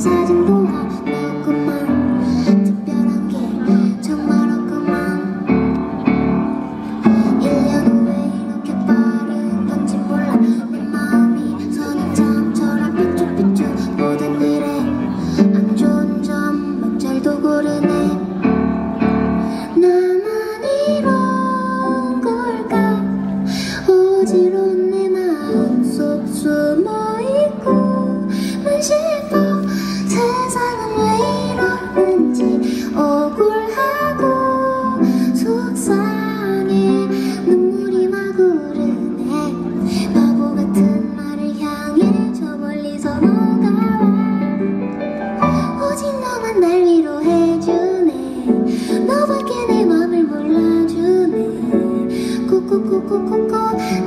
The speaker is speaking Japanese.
sunset. ここここ。